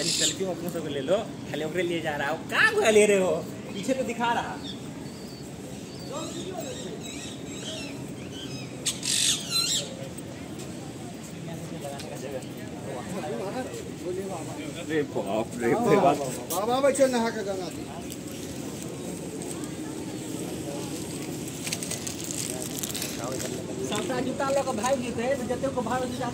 चलिए सेल्फी अपने सब ले लो। खाली ओकरे लिए जा रहा हो। कहाँ को ले रहे हो? पीछे तो दिखा रहा। रे बाप रे बाबा बैठे नहा के गंगा सबटा जूता लऽ कऽ भागि जेतै जतेक को भाग जूता